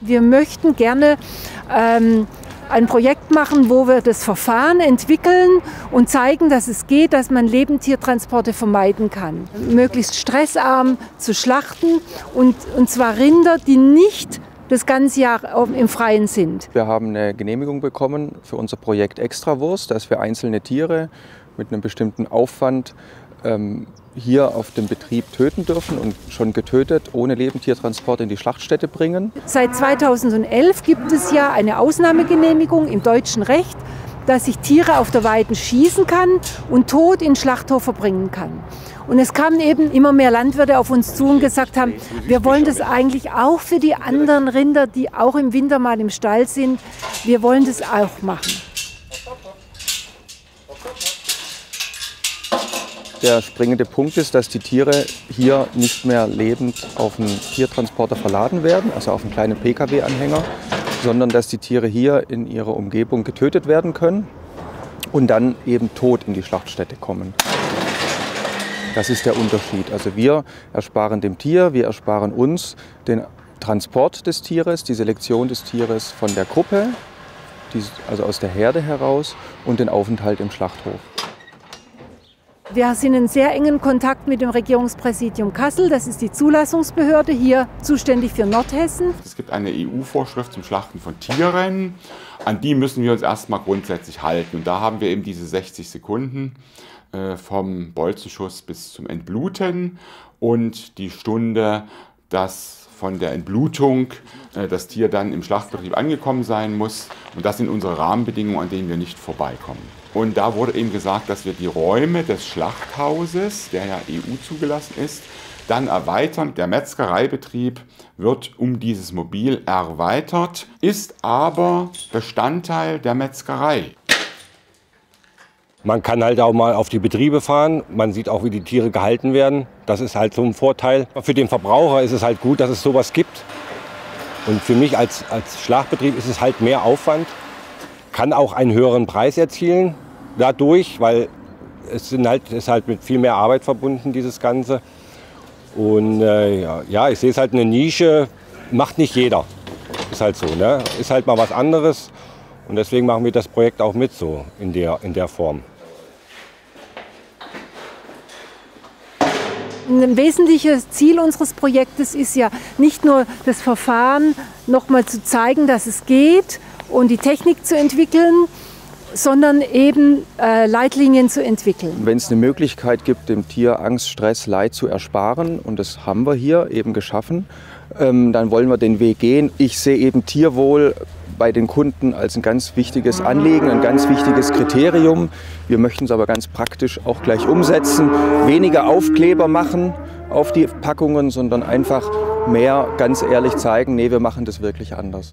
Wir möchten gerne ähm, ein Projekt machen, wo wir das Verfahren entwickeln und zeigen, dass es geht, dass man Lebendtiertransporte vermeiden kann. Möglichst stressarm zu schlachten und, und zwar Rinder, die nicht das ganze Jahr im Freien sind. Wir haben eine Genehmigung bekommen für unser Projekt Extrawurst, dass wir einzelne Tiere mit einem bestimmten Aufwand ähm, hier auf dem Betrieb töten dürfen und schon getötet ohne Lebendtiertransport in die Schlachtstätte bringen. Seit 2011 gibt es ja eine Ausnahmegenehmigung im deutschen Recht, dass ich Tiere auf der Weide schießen kann und tot in Schlachthof verbringen kann. Und es kamen eben immer mehr Landwirte auf uns zu und gesagt haben, wir wollen das eigentlich auch für die anderen Rinder, die auch im Winter mal im Stall sind, wir wollen das auch machen. Der springende Punkt ist, dass die Tiere hier nicht mehr lebend auf einen Tiertransporter verladen werden, also auf einen kleinen Pkw-Anhänger, sondern dass die Tiere hier in ihrer Umgebung getötet werden können und dann eben tot in die Schlachtstätte kommen. Das ist der Unterschied. Also wir ersparen dem Tier, wir ersparen uns den Transport des Tieres, die Selektion des Tieres von der Gruppe, also aus der Herde heraus und den Aufenthalt im Schlachthof. Wir sind in sehr engen Kontakt mit dem Regierungspräsidium Kassel. Das ist die Zulassungsbehörde hier zuständig für Nordhessen. Es gibt eine EU-Vorschrift zum Schlachten von Tieren. An die müssen wir uns erstmal grundsätzlich halten. Und da haben wir eben diese 60 Sekunden äh, vom Bolzenschuss bis zum Entbluten und die Stunde, dass von der Entblutung äh, das Tier dann im Schlachtbetrieb angekommen sein muss. Und das sind unsere Rahmenbedingungen, an denen wir nicht vorbeikommen. Und da wurde eben gesagt, dass wir die Räume des Schlachthauses, der ja EU zugelassen ist, dann erweitern. Der Metzgereibetrieb wird um dieses Mobil erweitert, ist aber Bestandteil der Metzgerei. Man kann halt auch mal auf die Betriebe fahren. Man sieht auch, wie die Tiere gehalten werden. Das ist halt so ein Vorteil. Für den Verbraucher ist es halt gut, dass es sowas gibt. Und für mich als, als Schlachtbetrieb ist es halt mehr Aufwand. Kann auch einen höheren Preis erzielen dadurch, weil es sind halt, ist halt mit viel mehr Arbeit verbunden, dieses Ganze. Und äh, ja, ja, ich sehe es halt eine Nische, macht nicht jeder. Ist halt so, ne? Ist halt mal was anderes. Und deswegen machen wir das Projekt auch mit so in der, in der Form. Ein wesentliches Ziel unseres Projektes ist ja nicht nur das Verfahren noch mal zu zeigen, dass es geht und die Technik zu entwickeln, sondern eben äh, Leitlinien zu entwickeln. Wenn es eine Möglichkeit gibt, dem Tier Angst, Stress, Leid zu ersparen, und das haben wir hier eben geschaffen, ähm, dann wollen wir den Weg gehen. Ich sehe eben Tierwohl bei den Kunden als ein ganz wichtiges Anliegen, ein ganz wichtiges Kriterium. Wir möchten es aber ganz praktisch auch gleich umsetzen. Weniger Aufkleber machen auf die Packungen, sondern einfach mehr ganz ehrlich zeigen, nee, wir machen das wirklich anders.